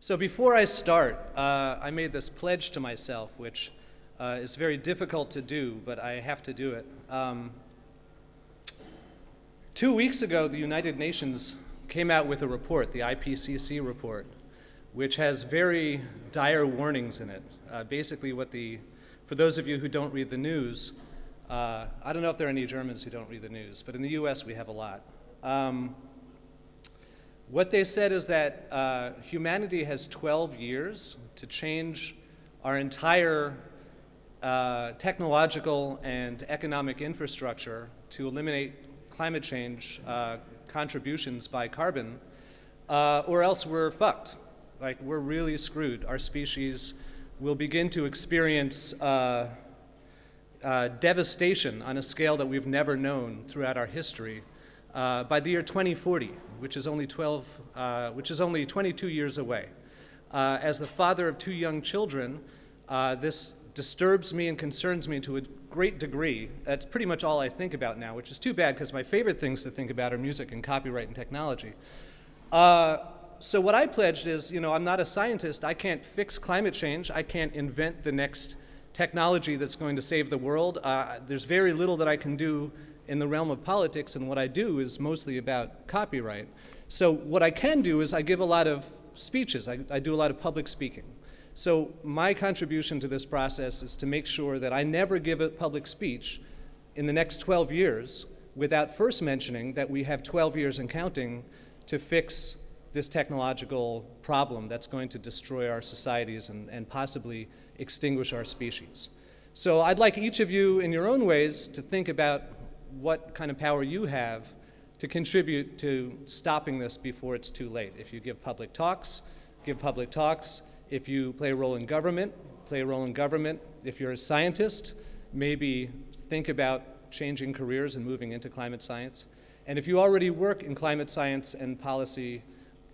So before I start, uh, I made this pledge to myself, which uh, is very difficult to do, but I have to do it. Um, two weeks ago, the United Nations came out with a report, the IPCC report, which has very dire warnings in it. Uh, basically, what the, for those of you who don't read the news, uh, I don't know if there are any Germans who don't read the news, but in the US we have a lot. Um, what they said is that uh, humanity has 12 years to change our entire uh, technological and economic infrastructure to eliminate climate change uh, contributions by carbon, uh, or else we're fucked. Like, we're really screwed. Our species will begin to experience uh, uh, devastation on a scale that we've never known throughout our history uh, by the year 2040, which is only 12, uh, which is only 22 years away. Uh, as the father of two young children, uh, this disturbs me and concerns me to a great degree. That's pretty much all I think about now, which is too bad because my favorite things to think about are music and copyright and technology. Uh, so what I pledged is, you know, I'm not a scientist. I can't fix climate change. I can't invent the next technology that's going to save the world. Uh, there's very little that I can do in the realm of politics, and what I do is mostly about copyright. So what I can do is I give a lot of speeches. I, I do a lot of public speaking. So my contribution to this process is to make sure that I never give a public speech in the next 12 years without first mentioning that we have 12 years and counting to fix this technological problem that's going to destroy our societies and, and possibly extinguish our species. So I'd like each of you, in your own ways, to think about what kind of power you have to contribute to stopping this before it's too late. If you give public talks, give public talks. If you play a role in government, play a role in government. If you're a scientist, maybe think about changing careers and moving into climate science. And if you already work in climate science and policy,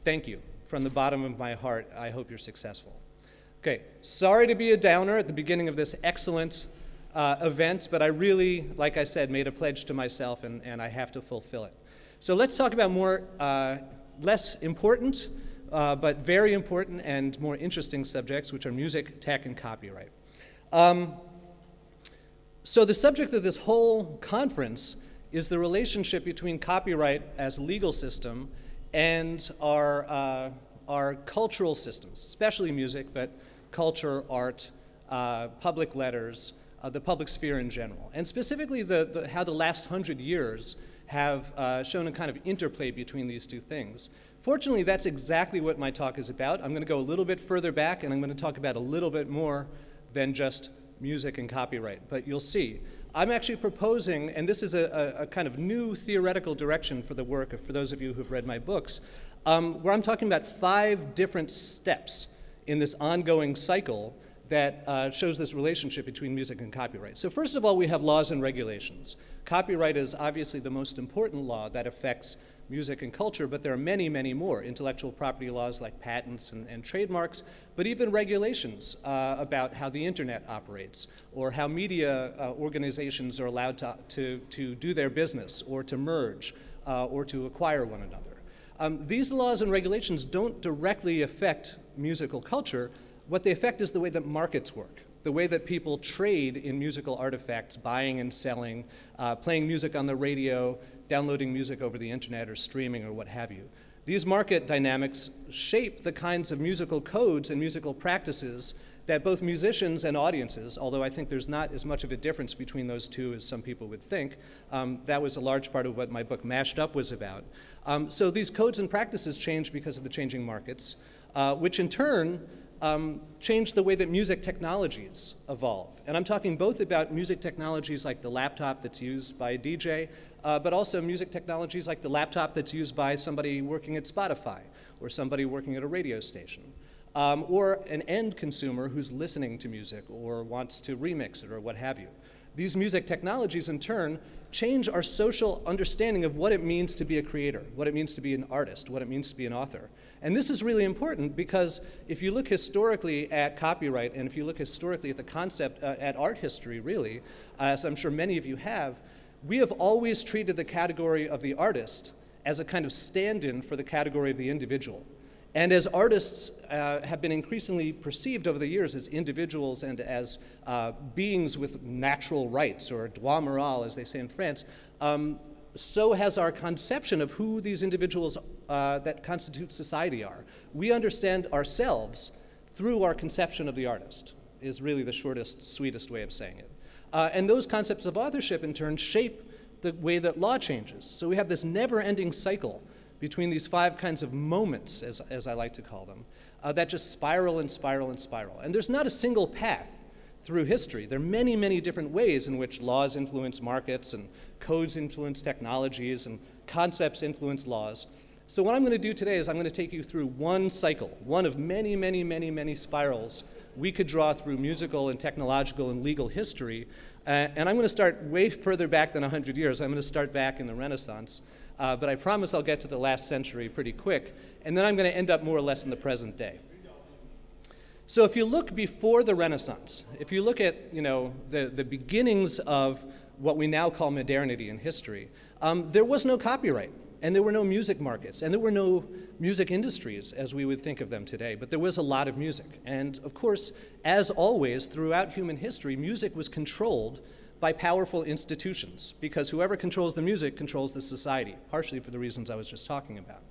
thank you. From the bottom of my heart, I hope you're successful. Okay, sorry to be a downer at the beginning of this excellent uh, event, but I really, like I said, made a pledge to myself and, and I have to fulfill it. So let's talk about more, uh, less important, uh, but very important and more interesting subjects, which are music, tech, and copyright. Um, so the subject of this whole conference is the relationship between copyright as a legal system and our, uh, our cultural systems, especially music, but culture, art, uh, public letters, uh, the public sphere in general. And specifically the, the how the last hundred years have uh, shown a kind of interplay between these two things. Fortunately, that's exactly what my talk is about. I'm going to go a little bit further back and I'm going to talk about a little bit more than just music and copyright, but you'll see. I'm actually proposing, and this is a, a, a kind of new theoretical direction for the work, for those of you who've read my books, um, where I'm talking about five different steps in this ongoing cycle that uh, shows this relationship between music and copyright. So first of all, we have laws and regulations. Copyright is obviously the most important law that affects music and culture, but there are many, many more intellectual property laws like patents and, and trademarks, but even regulations uh, about how the internet operates or how media uh, organizations are allowed to, to, to do their business or to merge uh, or to acquire one another. Um, these laws and regulations don't directly affect musical culture, what they affect is the way that markets work, the way that people trade in musical artifacts, buying and selling, uh, playing music on the radio, downloading music over the internet or streaming or what have you. These market dynamics shape the kinds of musical codes and musical practices that both musicians and audiences, although I think there's not as much of a difference between those two as some people would think, um, that was a large part of what my book Mashed Up was about. Um, so these codes and practices change because of the changing markets, uh, which in turn um, changed the way that music technologies evolve. And I'm talking both about music technologies like the laptop that's used by a DJ, uh, but also music technologies like the laptop that's used by somebody working at Spotify or somebody working at a radio station. Um, or an end consumer who's listening to music or wants to remix it or what have you. These music technologies, in turn, change our social understanding of what it means to be a creator, what it means to be an artist, what it means to be an author. And this is really important because if you look historically at copyright and if you look historically at the concept, uh, at art history, really, as I'm sure many of you have, we have always treated the category of the artist as a kind of stand in for the category of the individual. And as artists uh, have been increasingly perceived over the years as individuals and as uh, beings with natural rights, or droit moral, as they say in France, um, so has our conception of who these individuals uh, that constitute society are. We understand ourselves through our conception of the artist, is really the shortest, sweetest way of saying it. Uh, and those concepts of authorship, in turn, shape the way that law changes. So we have this never ending cycle between these five kinds of moments, as, as I like to call them, uh, that just spiral and spiral and spiral. And there's not a single path through history. There are many, many different ways in which laws influence markets and codes influence technologies and concepts influence laws. So, what I'm going to do today is I'm going to take you through one cycle, one of many, many, many, many spirals we could draw through musical and technological and legal history. Uh, and I'm going to start way further back than 100 years. I'm going to start back in the Renaissance. Uh, but I promise I'll get to the last century pretty quick. And then I'm going to end up more or less in the present day. So if you look before the Renaissance, if you look at you know, the, the beginnings of what we now call modernity in history, um, there was no copyright, and there were no music markets, and there were no music industries as we would think of them today, but there was a lot of music. And of course, as always, throughout human history, music was controlled by powerful institutions, because whoever controls the music controls the society, partially for the reasons I was just talking about.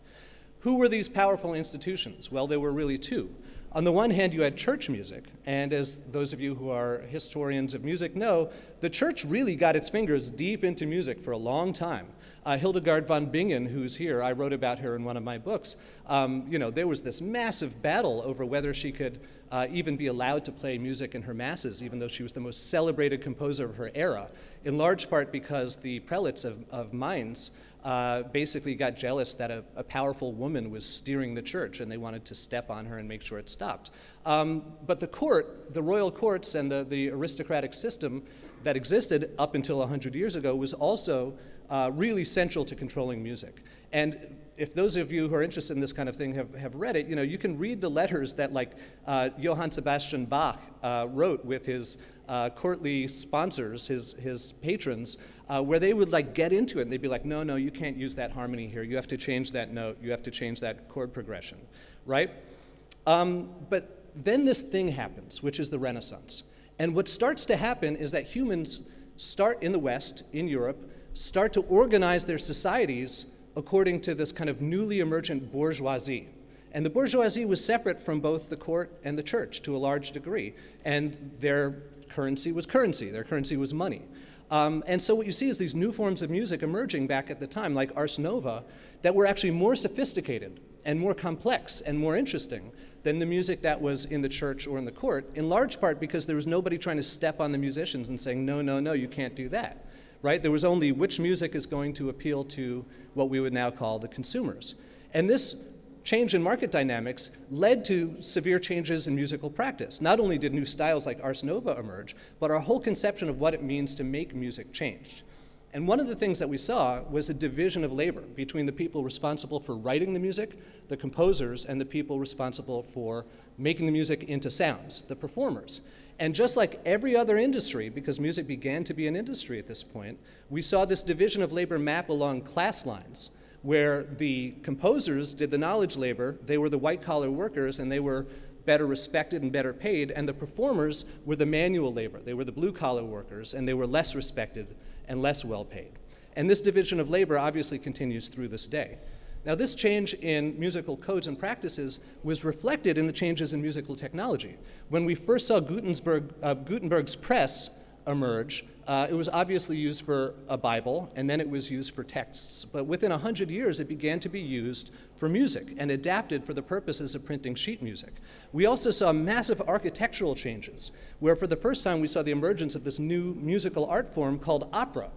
Who were these powerful institutions? Well, there were really two. On the one hand, you had church music, and as those of you who are historians of music know, the church really got its fingers deep into music for a long time. Uh, Hildegard von Bingen, who's here, I wrote about her in one of my books. Um, you know, there was this massive battle over whether she could uh, even be allowed to play music in her masses, even though she was the most celebrated composer of her era, in large part because the prelates of, of Mainz uh, basically got jealous that a, a, powerful woman was steering the church and they wanted to step on her and make sure it stopped. Um, but the court, the royal courts, and the, the aristocratic system that existed up until 100 years ago was also uh, really central to controlling music. And if those of you who are interested in this kind of thing have, have read it, you know, you can read the letters that like uh, Johann Sebastian Bach uh, wrote with his uh, courtly sponsors, his, his patrons, uh, where they would like get into it and they'd be like, no, no, you can't use that harmony here. You have to change that note. You have to change that chord progression, right? Um, but then this thing happens, which is the Renaissance. And what starts to happen is that humans start in the West, in Europe, start to organize their societies according to this kind of newly emergent bourgeoisie. And the bourgeoisie was separate from both the court and the church to a large degree. And their currency was currency, their currency was money. Um, and so what you see is these new forms of music emerging back at the time, like Ars Nova, that were actually more sophisticated and more complex and more interesting than the music that was in the church or in the court, in large part because there was nobody trying to step on the musicians and saying, no, no, no, you can't do that right? There was only which music is going to appeal to what we would now call the consumers. And this change in market dynamics led to severe changes in musical practice. Not only did new styles like Ars Nova emerge, but our whole conception of what it means to make music changed. And one of the things that we saw was a division of labor between the people responsible for writing the music, the composers, and the people responsible for making the music into sounds, the performers. And just like every other industry, because music began to be an industry at this point, we saw this division of labor map along class lines, where the composers did the knowledge labor, they were the white collar workers, and they were better respected and better paid, and the performers were the manual labor, they were the blue collar workers, and they were less respected and less well paid. And this division of labor obviously continues through this day. Now, this change in musical codes and practices was reflected in the changes in musical technology. When we first saw Gutenberg, uh, Gutenberg's press emerge, uh, it was obviously used for a Bible, and then it was used for texts. But within 100 years, it began to be used for music and adapted for the purposes of printing sheet music. We also saw massive architectural changes, where for the first time we saw the emergence of this new musical art form called opera.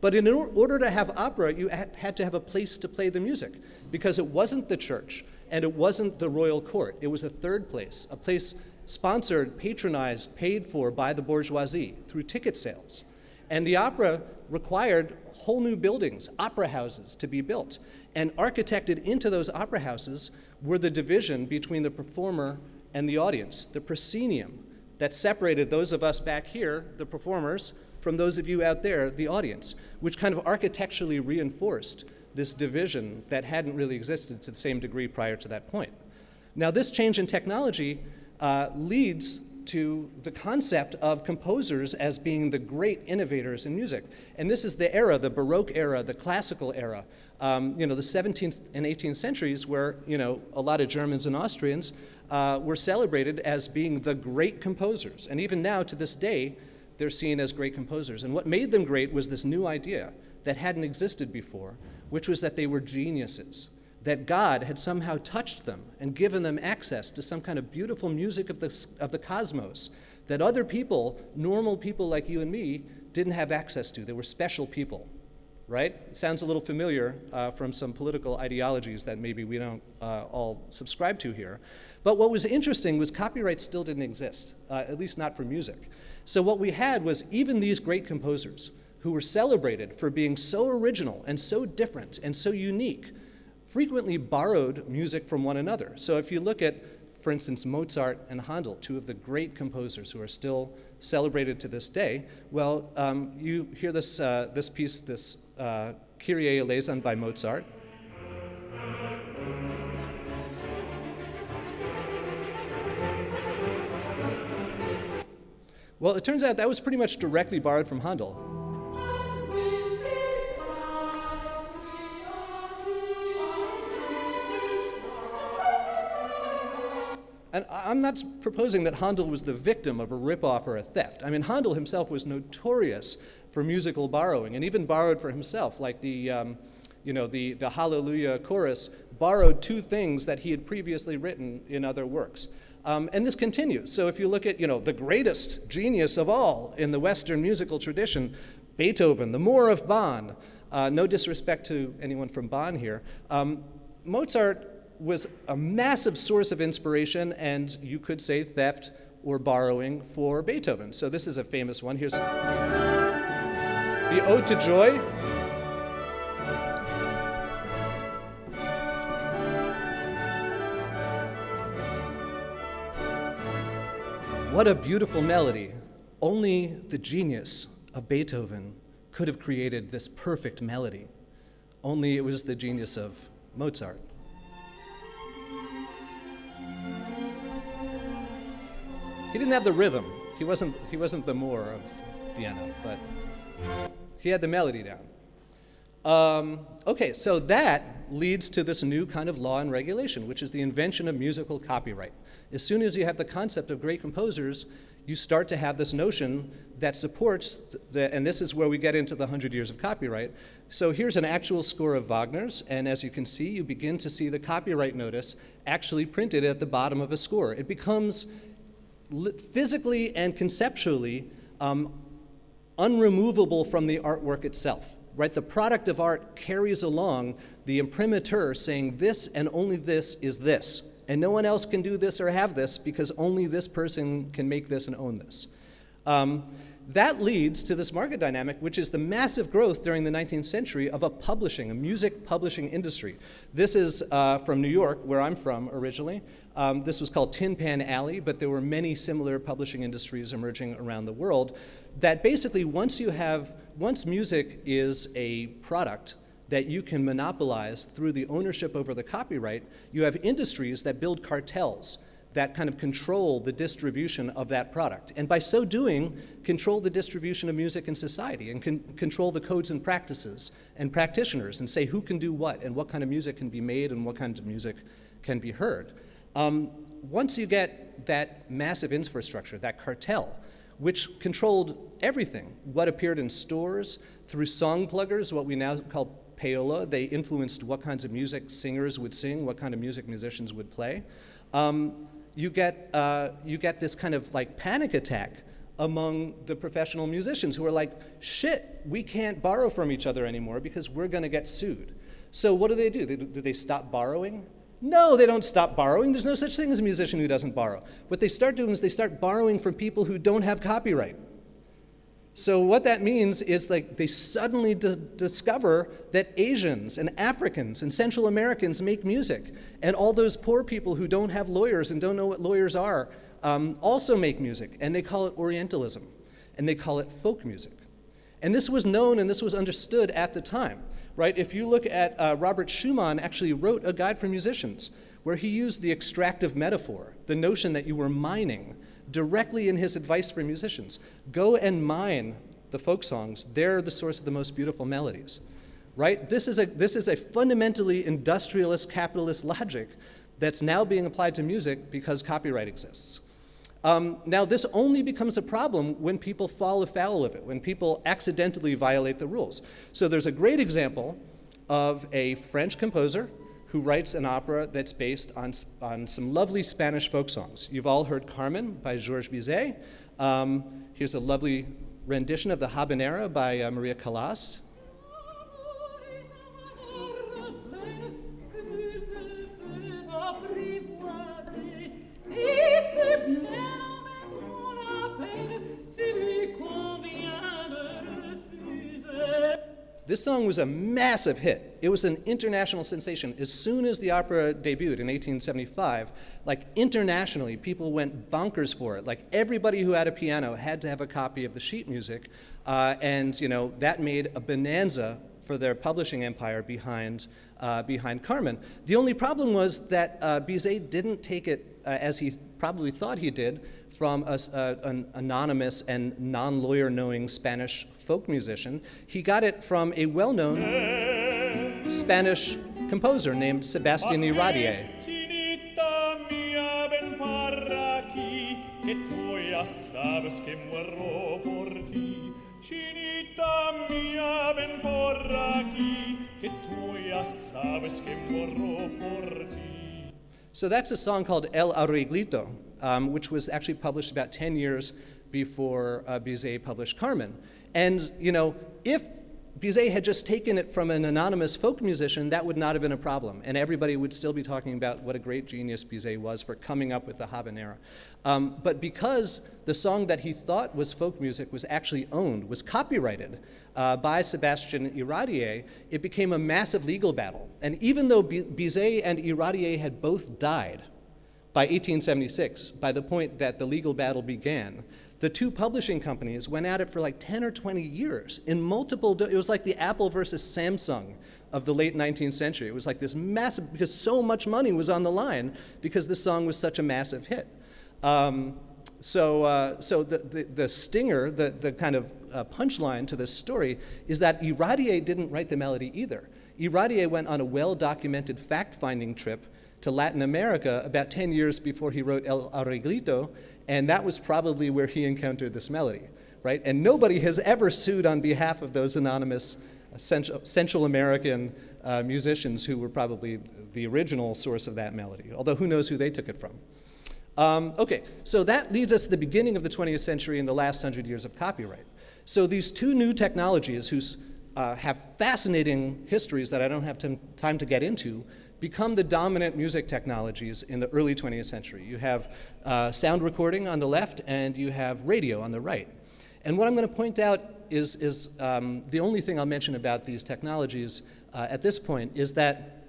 But in order to have opera, you had to have a place to play the music because it wasn't the church and it wasn't the royal court. It was a third place, a place sponsored, patronized, paid for by the bourgeoisie through ticket sales. And the opera required whole new buildings, opera houses, to be built. And architected into those opera houses were the division between the performer and the audience, the proscenium that separated those of us back here, the performers, from those of you out there, the audience, which kind of architecturally reinforced this division that hadn't really existed to the same degree prior to that point. Now, this change in technology uh, leads to the concept of composers as being the great innovators in music. And this is the era, the Baroque era, the classical era, um, you know, the 17th and 18th centuries where, you know, a lot of Germans and Austrians uh, were celebrated as being the great composers. And even now, to this day, they're seen as great composers. And what made them great was this new idea that hadn't existed before, which was that they were geniuses that God had somehow touched them and given them access to some kind of beautiful music of the, of the cosmos that other people, normal people like you and me, didn't have access to. They were special people, right? Sounds a little familiar uh, from some political ideologies that maybe we don't uh, all subscribe to here. But what was interesting was copyright still didn't exist, uh, at least not for music. So what we had was even these great composers who were celebrated for being so original and so different and so unique frequently borrowed music from one another. So if you look at, for instance, Mozart and Handel, two of the great composers who are still celebrated to this day, well, um, you hear this, uh, this piece, this uh, Kyrie eleison by Mozart. Well, it turns out that was pretty much directly borrowed from Handel. And I'm not proposing that Handel was the victim of a ripoff or a theft. I mean, Handel himself was notorious for musical borrowing and even borrowed for himself, like the, um, you know, the, the Hallelujah chorus borrowed two things that he had previously written in other works. Um, and this continues. So if you look at, you know, the greatest genius of all in the Western musical tradition, Beethoven, the Moor of Bonn, uh, no disrespect to anyone from Bonn here, um, Mozart was a massive source of inspiration and you could say theft or borrowing for Beethoven. So this is a famous one. Here's the Ode to Joy. What a beautiful melody. Only the genius of Beethoven could have created this perfect melody. Only it was the genius of Mozart. He didn't have the rhythm. He wasn't, he wasn't the Moor of Vienna, but he had the melody down. Um, okay, so that leads to this new kind of law and regulation, which is the invention of musical copyright. As soon as you have the concept of great composers, you start to have this notion that supports, the, and this is where we get into the 100 years of copyright. So here's an actual score of Wagner's, and as you can see, you begin to see the copyright notice actually printed at the bottom of a score. It becomes physically and conceptually um, unremovable from the artwork itself. Right? The product of art carries along the imprimatur saying this and only this is this. And no one else can do this or have this because only this person can make this and own this. Um, that leads to this market dynamic, which is the massive growth during the 19th century of a publishing, a music publishing industry. This is uh, from New York, where I'm from originally. Um, this was called Tin Pan Alley, but there were many similar publishing industries emerging around the world. That basically, once you have, once music is a product that you can monopolize through the ownership over the copyright, you have industries that build cartels that kind of control the distribution of that product. And by so doing, control the distribution of music in society and can control the codes and practices and practitioners and say who can do what and what kind of music can be made and what kind of music can be heard. Um, once you get that massive infrastructure, that cartel, which controlled everything, what appeared in stores, through song pluggers, what we now call payola, they influenced what kinds of music singers would sing, what kind of music musicians would play. Um, you get, uh, you get this kind of like panic attack among the professional musicians who are like, shit, we can't borrow from each other anymore because we're going to get sued. So what do they do? Do they stop borrowing? No, they don't stop borrowing. There's no such thing as a musician who doesn't borrow. What they start doing is they start borrowing from people who don't have copyright. So what that means is like they suddenly discover that Asians and Africans and Central Americans make music, and all those poor people who don't have lawyers and don't know what lawyers are um, also make music, and they call it Orientalism, and they call it folk music. And this was known and this was understood at the time, right? If you look at uh, Robert Schumann, actually wrote a guide for musicians where he used the extractive metaphor, the notion that you were mining, directly in his advice for musicians. Go and mine the folk songs, they're the source of the most beautiful melodies. Right? This is a, this is a fundamentally industrialist capitalist logic that's now being applied to music because copyright exists. Um, now, this only becomes a problem when people fall afoul of it, when people accidentally violate the rules. So, there's a great example of a French composer who writes an opera that's based on, on some lovely Spanish folk songs. You've all heard Carmen by Georges Bizet. Um, here's a lovely rendition of the Habanera by uh, Maria Callas. This song was a massive hit. It was an international sensation. As soon as the opera debuted in 1875, like internationally, people went bonkers for it. Like everybody who had a piano had to have a copy of the sheet music, uh, and you know that made a bonanza for their publishing empire behind uh, behind Carmen. The only problem was that uh, Bizet didn't take it uh, as he probably thought he did from a, uh, an anonymous and non-lawyer knowing Spanish folk musician. He got it from a well-known Spanish composer named Sebastian Iradier. Chinita mia ben aquí, que tú ya sabes que morro por ti. So that's a song called El Arreglito, um, which was actually published about 10 years before uh, Bizet published Carmen. And, you know, if Bizet had just taken it from an anonymous folk musician, that would not have been a problem. And everybody would still be talking about what a great genius Bizet was for coming up with the habanera. Um, but because the song that he thought was folk music was actually owned, was copyrighted uh, by Sebastian Iradier, it became a massive legal battle. And even though Bizet and Iradier had both died by 1876, by the point that the legal battle began, the two publishing companies went at it for like 10 or 20 years in multiple, it was like the Apple versus Samsung of the late 19th century. It was like this massive, because so much money was on the line because this song was such a massive hit. Um, so, uh, so the, the, the, stinger, the, the kind of uh, punchline to this story is that Iradier didn't write the melody either. Iradier went on a well documented fact finding trip to Latin America about 10 years before he wrote El Arreglito, and that was probably where he encountered this melody, right? And nobody has ever sued on behalf of those anonymous uh, Central, American uh, musicians who were probably the original source of that melody, although who knows who they took it from. Um, okay, so that leads us to the beginning of the 20th century and the last hundred years of copyright. So these two new technologies, who uh, have fascinating histories that I don't have time to get into, become the dominant music technologies in the early 20th century. You have uh, sound recording on the left, and you have radio on the right. And what I'm going to point out is, is um, the only thing I'll mention about these technologies uh, at this point is that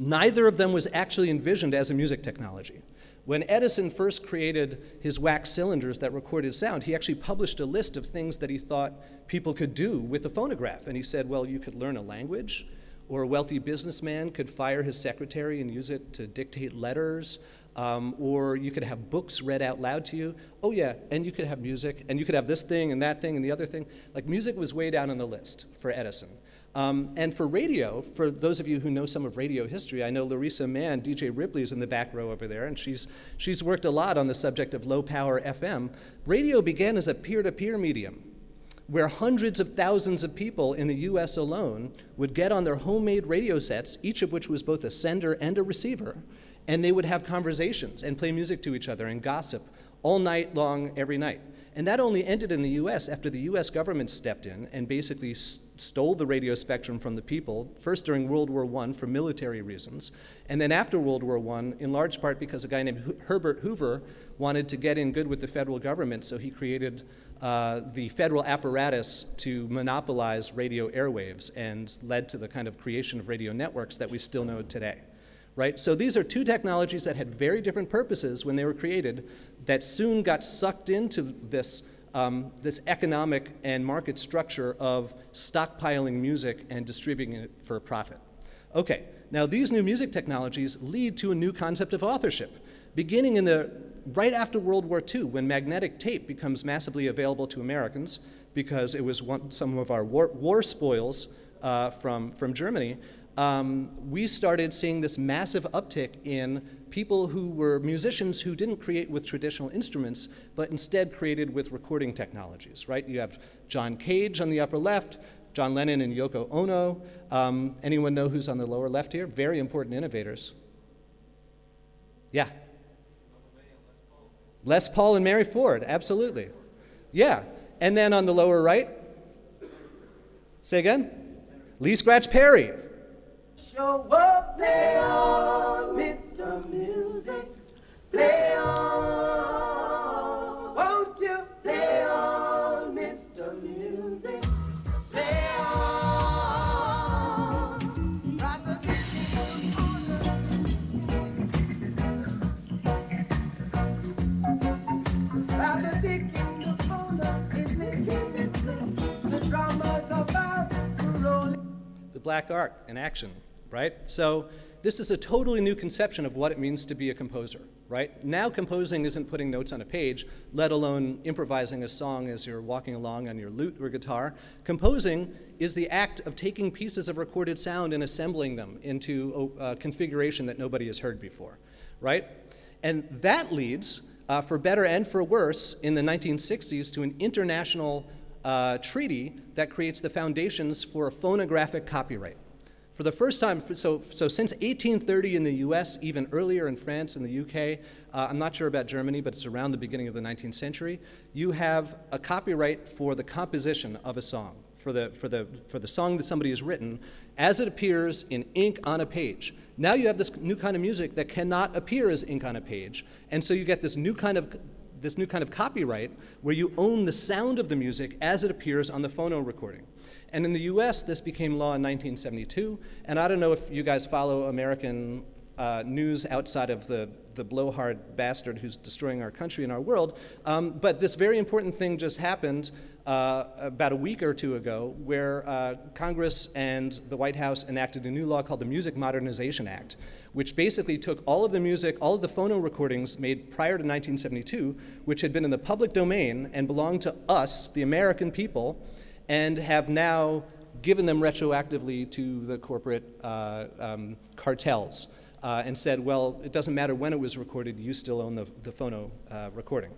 neither of them was actually envisioned as a music technology. When Edison first created his wax cylinders that recorded sound, he actually published a list of things that he thought people could do with a phonograph. And he said, well, you could learn a language, or a wealthy businessman could fire his secretary and use it to dictate letters. Um, or you could have books read out loud to you. Oh, yeah, and you could have music, and you could have this thing and that thing and the other thing. Like, music was way down on the list for Edison. Um, and for radio, for those of you who know some of radio history, I know Larissa Mann, DJ Ripley is in the back row over there, and she's, she's worked a lot on the subject of low power FM. Radio began as a peer to peer medium where hundreds of thousands of people in the US alone would get on their homemade radio sets, each of which was both a sender and a receiver, and they would have conversations and play music to each other and gossip all night long, every night. And that only ended in the US after the US government stepped in and basically stole the radio spectrum from the people, first during World War I for military reasons, and then after World War I, in large part because a guy named Herbert Hoover wanted to get in good with the federal government, so he created uh, the federal apparatus to monopolize radio airwaves and led to the kind of creation of radio networks that we still know today. Right? So these are two technologies that had very different purposes when they were created that soon got sucked into this, um, this economic and market structure of stockpiling music and distributing it for profit. Okay, Now, these new music technologies lead to a new concept of authorship, beginning in the right after World War II, when magnetic tape becomes massively available to Americans because it was one, some of our war, war spoils uh, from, from Germany. Um, we started seeing this massive uptick in people who were musicians who didn't create with traditional instruments, but instead created with recording technologies, right? You have John Cage on the upper left, John Lennon and Yoko Ono. Um, anyone know who's on the lower left here? Very important innovators. Yeah. Les Paul and Mary Ford, absolutely. Yeah. And then on the lower right, say again? Lee Scratch Perry. Show up, Mr. black art in action, right? So this is a totally new conception of what it means to be a composer, right? Now composing isn't putting notes on a page, let alone improvising a song as you're walking along on your lute or guitar. Composing is the act of taking pieces of recorded sound and assembling them into a, a configuration that nobody has heard before, right? And that leads, uh, for better and for worse, in the 1960s to an international uh, treaty that creates the foundations for a phonographic copyright. For the first time, so, so since 1830 in the US, even earlier in France and the UK, uh, I'm not sure about Germany, but it's around the beginning of the 19th century, you have a copyright for the composition of a song, for the, for the, for the song that somebody has written, as it appears in ink on a page. Now you have this new kind of music that cannot appear as ink on a page. And so you get this new kind of this new kind of copyright where you own the sound of the music as it appears on the phono recording. And in the US, this became law in 1972. And I don't know if you guys follow American uh, news outside of the, the blowhard bastard who's destroying our country and our world, um, but this very important thing just happened uh, about a week or two ago, where uh, Congress and the White House enacted a new law called the Music Modernization Act, which basically took all of the music, all of the phono recordings made prior to 1972, which had been in the public domain and belonged to us, the American people, and have now given them retroactively to the corporate uh, um, cartels. Uh, and said, well, it doesn't matter when it was recorded, you still own the, the phono uh, recording.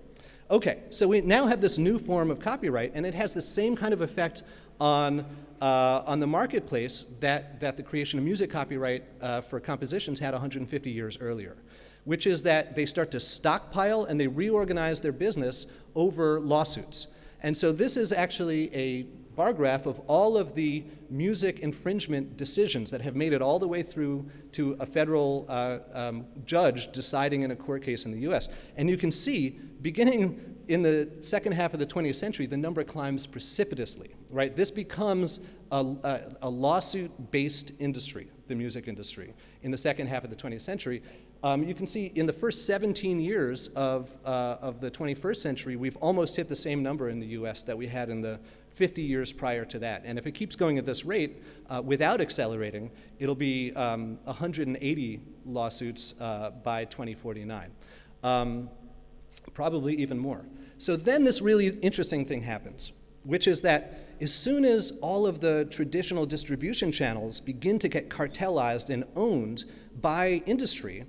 Okay, so we now have this new form of copyright, and it has the same kind of effect on, uh, on the marketplace that, that the creation of music copyright uh, for compositions had 150 years earlier, which is that they start to stockpile and they reorganize their business over lawsuits. And so this is actually a bar graph of all of the music infringement decisions that have made it all the way through to a federal uh, um, judge deciding in a court case in the US. And you can see, beginning in the second half of the 20th century, the number climbs precipitously, right? This becomes a, a, a lawsuit based industry, the music industry, in the second half of the 20th century. Um, you can see in the first 17 years of, uh, of the 21st century, we've almost hit the same number in the US that we had in the 50 years prior to that. And if it keeps going at this rate uh, without accelerating, it'll be um, 180 lawsuits uh, by 2049. Um, probably even more. So then this really interesting thing happens, which is that as soon as all of the traditional distribution channels begin to get cartelized and owned by industry,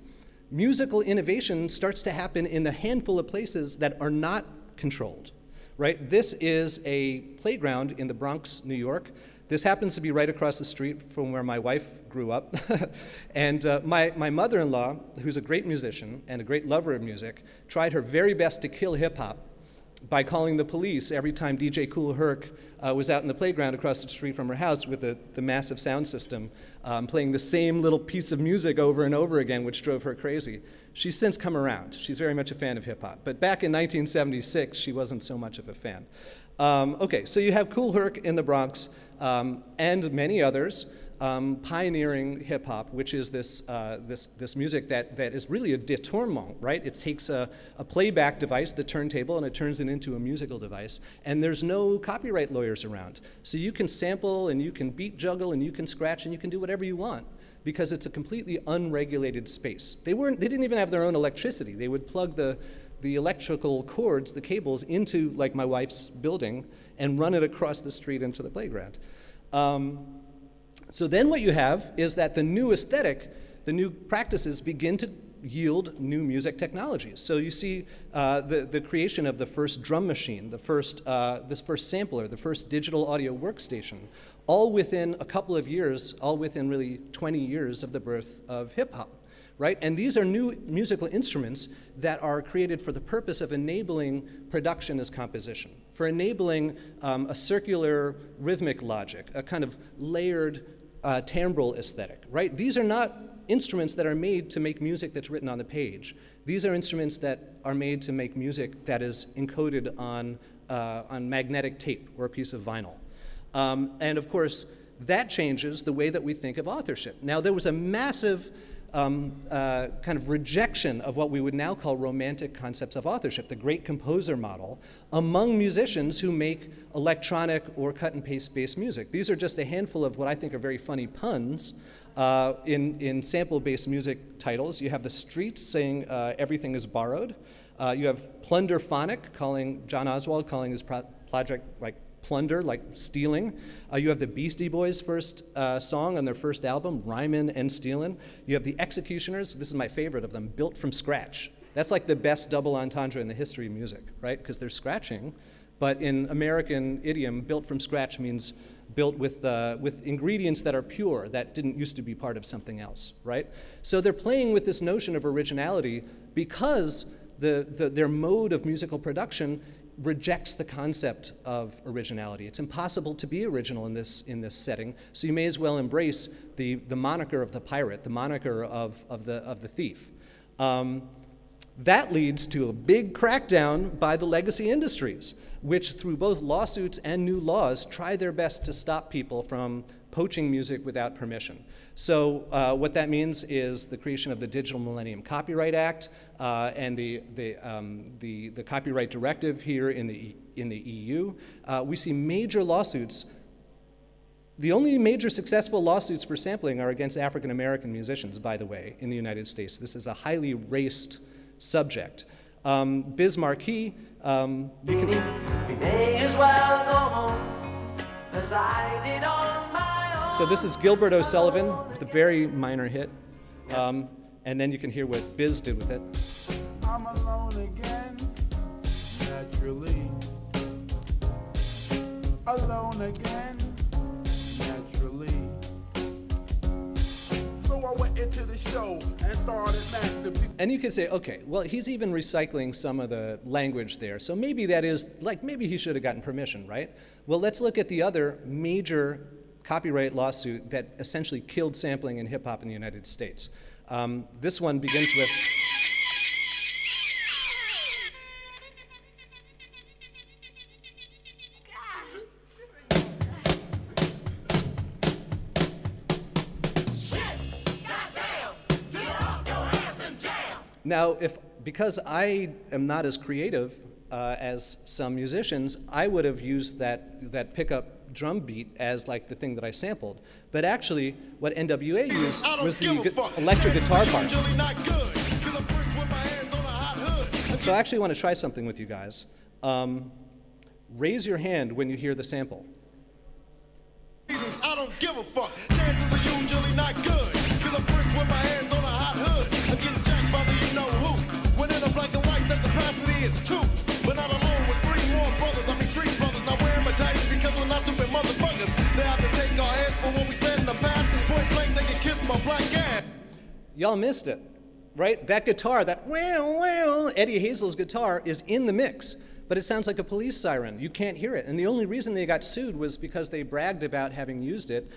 musical innovation starts to happen in the handful of places that are not controlled right? This is a playground in the Bronx, New York. This happens to be right across the street from where my wife grew up. and uh, my, my mother in law, who's a great musician and a great lover of music, tried her very best to kill hip hop by calling the police every time DJ Kool Herc uh, was out in the playground across the street from her house with the, the massive sound system, um, playing the same little piece of music over and over again, which drove her crazy. She's since come around. She's very much a fan of hip hop. But back in 1976, she wasn't so much of a fan. Um, okay, so you have Kool Herc in the Bronx um, and many others um, pioneering hip hop, which is this, uh, this, this music that, that is really a détournement, right? It takes a, a playback device, the turntable, and it turns it into a musical device. And there's no copyright lawyers around. So you can sample and you can beat juggle and you can scratch and you can do whatever you want because it's a completely unregulated space. They, weren't, they didn't even have their own electricity. They would plug the, the electrical cords, the cables, into like my wife's building and run it across the street into the playground. Um, so then what you have is that the new aesthetic, the new practices begin to yield new music technologies. So you see uh, the, the creation of the first drum machine, the first, uh, this first sampler, the first digital audio workstation, all within a couple of years, all within really 20 years of the birth of hip hop. Right? And these are new musical instruments that are created for the purpose of enabling production as composition, for enabling um, a circular rhythmic logic, a kind of layered uh, timbral aesthetic, right? These are not instruments that are made to make music that's written on the page. These are instruments that are made to make music that is encoded on, uh, on magnetic tape or a piece of vinyl. Um, and of course, that changes the way that we think of authorship. Now, there was a massive um, uh, kind of rejection of what we would now call romantic concepts of authorship, the great composer model, among musicians who make electronic or cut and paste based music. These are just a handful of what I think are very funny puns uh, in, in sample based music titles. You have The Streets saying uh, everything is borrowed. Uh, you have Plunderphonic calling John Oswald calling his pro- project like plunder, like stealing. Uh, you have the Beastie Boys' first uh, song on their first album, Rhymin' and Stealin'. You have the X-Ecutioners, this is my favorite of them, Built from Scratch. That's like the best double entendre in the history of music, right? Because they're scratching, but in American idiom, built from scratch means built with, uh, with ingredients that are pure, that didn't used to be part of something else, right? So they're playing with this notion of originality because the, the, their mode of musical production rejects the concept of originality. It's impossible to be original in this, in this setting, so you may as well embrace the, the moniker of the pirate, the moniker of, of, the, of the thief. Um, that leads to a big crackdown by the legacy industries, which, through both lawsuits and new laws, try their best to stop people from poaching music without permission. So uh, what that means is the creation of the Digital Millennium Copyright Act uh, and the, the, um, the, the, copyright directive here in the, in the EU. Uh, we see major lawsuits. The only major successful lawsuits for sampling are against African American musicians, by the way, in the United States. This is a highly raced subject. Um, Biz Markie, um, you can. We may as well go home, as I did on my so this is Gilbert O'Sullivan with a very minor hit. Um, and then you can hear what Biz did with it. I'm alone again, naturally. Alone again, naturally. So I went into the show and started. And you can say, okay, well, he's even recycling some of the language there. So maybe that is, like, maybe he should have gotten permission, right? Well, let's look at the other major copyright lawsuit that essentially killed sampling in hip hop in the United States. Um, this one begins with. Now, if because I am not as creative uh, as some musicians, I would have used that that pickup drum beat as like the thing that I sampled. But actually, what NWA used was the gu- electric guitar part. So I actually want to try something with you guys. Um, raise your hand when you hear the sample. I don't give a fuck. Y'all missed it, right? That guitar, that wow, Eddie Hazel's guitar is in the mix but it sounds like a police siren. You can't hear it. And the only reason they got sued was because they bragged about having used it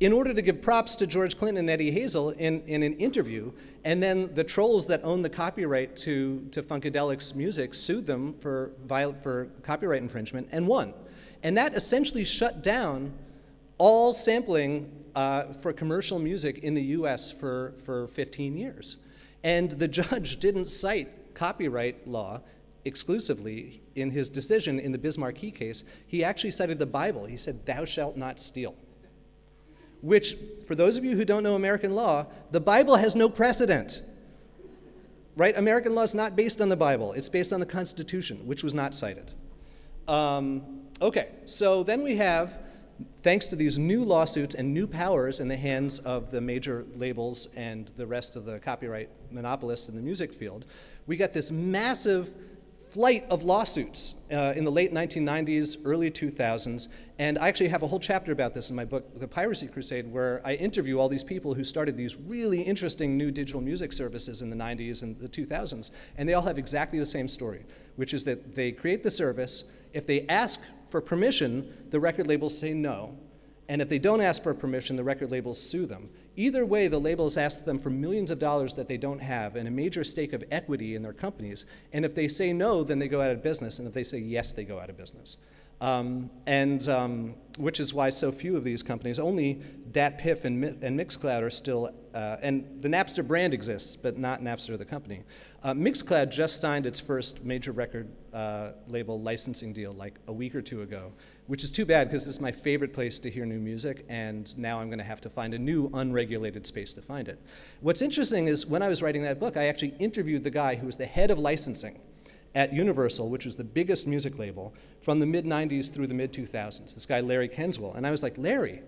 in order to give props to George Clinton and Eddie Hazel in, in an interview. And then the trolls that own the copyright to, to Funkadelic's music sued them for, for copyright infringement and won. And that essentially shut down all sampling uh, for commercial music in the US for, for 15 years. And the judge didn't cite copyright law exclusively in his decision in the Biz Markie case. He actually cited the Bible. He said, Thou shalt not steal which, for those of you who don't know American law, the Bible has no precedent. Right? American law is not based on the Bible, it's based on the Constitution, which was not cited. Um, okay, so then we have, thanks to these new lawsuits and new powers in the hands of the major labels and the rest of the copyright monopolists in the music field, we got this massive flight of lawsuits uh, in the late 1990s, early 2000s, and I actually have a whole chapter about this in my book, The Piracy Crusade, where I interview all these people who started these really interesting new digital music services in the 90s and the 2000s, and they all have exactly the same story, which is that they create the service. If they ask for permission, the record labels say no, and if they don't ask for permission, the record labels sue them. Either way, the labels ask them for millions of dollars that they don't have and a major stake of equity in their companies. And if they say no, then they go out of business. And if they say yes, they go out of business. Um, and um, which is why so few of these companies, only DatPiff and, and Mixcloud are still, uh, and the Napster brand exists, but not Napster the company. Uh, Mixcloud just signed its first major record uh, label licensing deal like a week or two ago, which is too bad because this is my favorite place to hear new music, and now I'm going to have to find a new unregulated space to find it. What's interesting is when I was writing that book, I actually interviewed the guy who was the head of licensing at Universal, which was the biggest music label, from the mid 90s through the mid 2000s, this guy Larry Kenswil. And I was like, Larry,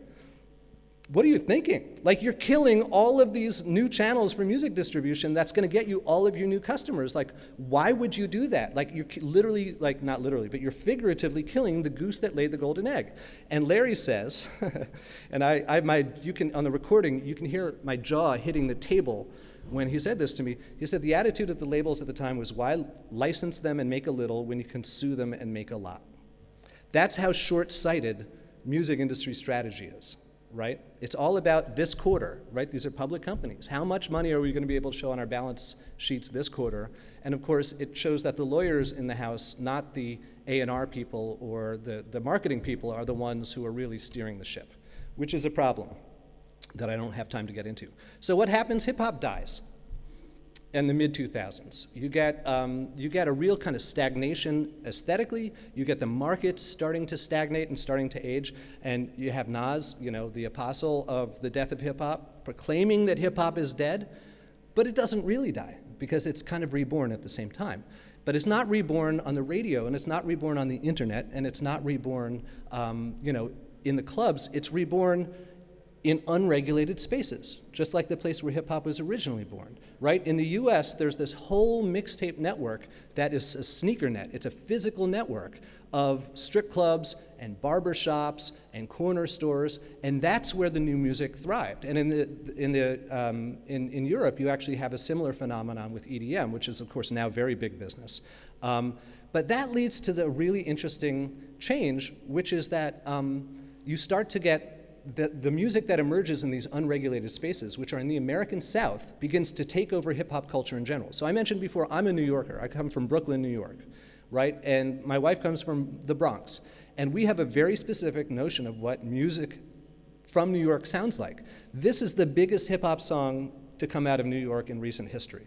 what are you thinking? Like, you're killing all of these new channels for music distribution that's going to get you all of your new customers. Like, why would you do that? Like, you're literally, like, not literally, but you're figuratively killing the goose that laid the golden egg. And Larry says, and I, I, my, you can, on the recording, you can hear my jaw hitting the table when he said this to me. He said the attitude of the labels at the time was why license them and make a little when you can sue them and make a lot? That's how short sighted music industry strategy is, right? It's all about this quarter, right? These are public companies. How much money are we going to be able to show on our balance sheets this quarter? And of course, it shows that the lawyers in the House, not the A&R people or the, the marketing people, are the ones who are really steering the ship, which is a problem that I don't have time to get into. So what happens? Hip hop dies in the mid 2000s. You get um, you get a real kind of stagnation aesthetically. You get the market starting to stagnate and starting to age, and you have Nas, you know, the apostle of the death of hip hop, proclaiming that hip hop is dead, but it doesn't really die because it's kind of reborn at the same time. But it's not reborn on the radio, and it's not reborn on the internet, and it's not reborn, um, you know, in the clubs. It's reborn in unregulated spaces, just like the place where hip hop was originally born, right? In the US, there's this whole mixtape network that is a sneaker net. It's a physical network of strip clubs and barber shops and corner stores, and that's where the new music thrived. And in, the, in, the, um, in, in Europe, you actually have a similar phenomenon with EDM, which is, of course, now very big business. Um, but that leads to the really interesting change, which is that um, you start to get the, the music that emerges in these unregulated spaces, which are in the American South, begins to take over hip hop culture in general. So I mentioned before, I'm a New Yorker. I come from Brooklyn, New York, right? And my wife comes from the Bronx. And we have a very specific notion of what music from New York sounds like. This is the biggest hip hop song to come out of New York in recent history.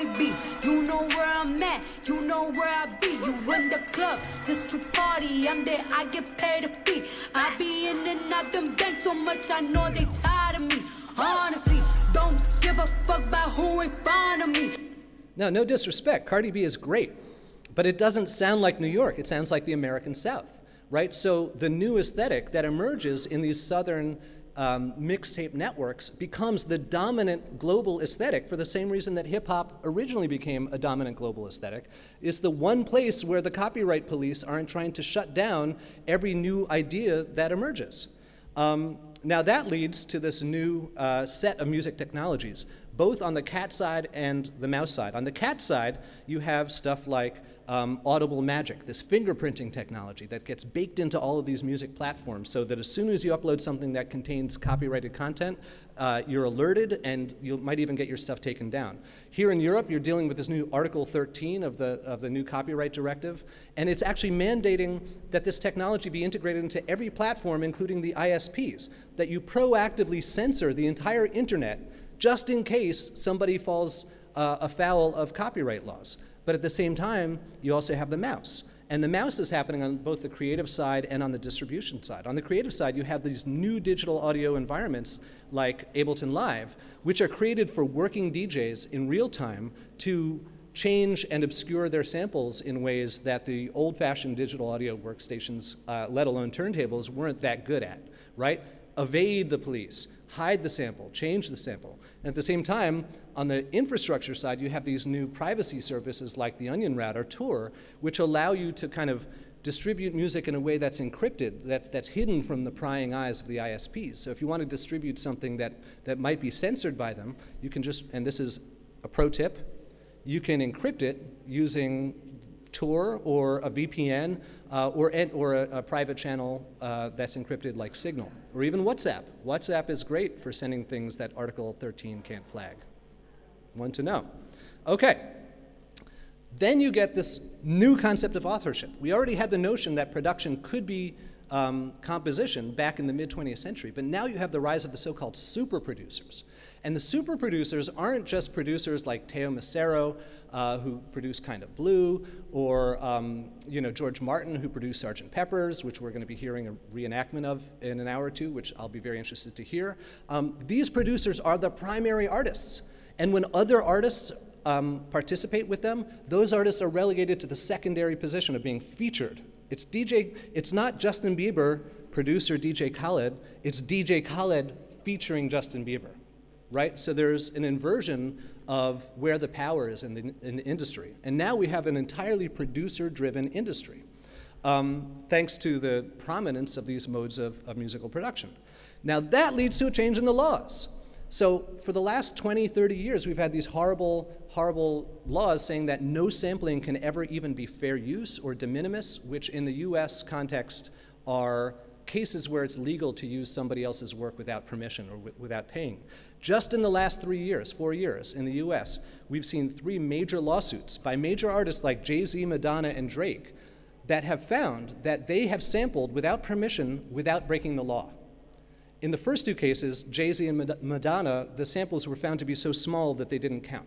You know where I'm at, you know where I be. You run the club just to party. I'm there, I get paid a fee. I be in and out them banks so much, I know they tired of me. Honestly, don't give a fuck about who in front of me. Now, no disrespect, Cardi B is great, but it doesn't sound like New York. It sounds like the American South, right? So the new aesthetic that emerges in these southern um, mixtape networks becomes the dominant global aesthetic for the same reason that hip hop originally became a dominant global aesthetic. It's the one place where the copyright police aren't trying to shut down every new idea that emerges. Um, now that leads to this new uh, set of music technologies, both on the cat side and the mouse side. On the cat side, you have stuff like um, Audible Magic, this fingerprinting technology that gets baked into all of these music platforms so that as soon as you upload something that contains copyrighted content, uh, you're alerted and you might even get your stuff taken down. Here in Europe, you're dealing with this new Article 13 of the, of the new copyright directive, and it's actually mandating that this technology be integrated into every platform, including the ISPs, that you proactively censor the entire internet just in case somebody falls uh, afoul of copyright laws. But at the same time, you also have the mouse. And the mouse is happening on both the creative side and on the distribution side. On the creative side, you have these new digital audio environments like Ableton Live, which are created for working DJs in real time to change and obscure their samples in ways that the old-fashioned digital audio workstations, uh, let alone turntables, weren't that good at, right? Evade the police, hide the sample, change the sample. And at the same time, on the infrastructure side, you have these new privacy services like the Onion Router Tor, which allow you to kind of distribute music in a way that's encrypted, that, that's hidden from the prying eyes of the ISPs. So if you want to distribute something that, that might be censored by them, you can just, and this is a pro tip, you can encrypt it using Tor or a VPN uh, or, or a, a, private channel uh, that's encrypted like Signal, or even WhatsApp. WhatsApp is great for sending things that Article 13 can't flag. One to know. Okay. Then you get this new concept of authorship. We already had the notion that production could be um, composition back in the mid 20th century, but now you have the rise of the so called super producers. And the super producers aren't just producers like Teo Macero, uh, who produced Kind of Blue, or um, you know George Martin, who produced Sgt. Pepper's, which we're going to be hearing a reenactment of in an hour or two, which I'll be very interested to hear. Um, these producers are the primary artists. And when other artists um, participate with them, those artists are relegated to the secondary position of being featured. It's DJ, it's not Justin Bieber, producer DJ Khaled, it's DJ Khaled featuring Justin Bieber, right? So there's an inversion of where the power is in the, in the industry. And now we have an entirely producer driven industry, um, thanks to the prominence of these modes of, of musical production. Now that leads to a change in the laws. So for the last 20, 30 years, we've had these horrible, horrible laws saying that no sampling can ever even be fair use or de minimis, which in the US context are cases where it's legal to use somebody else's work without permission or without paying. Just in the last three years, four years in the US, we've seen three major lawsuits by major artists like Jay-Z, Madonna, and Drake that have found that they have sampled without permission without breaking the law. In the first two cases, Jay-Z and Madonna, the samples were found to be so small that they didn't count,